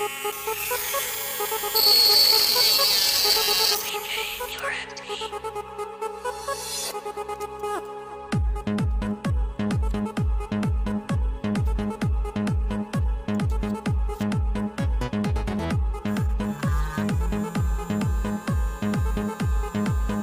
You're happy.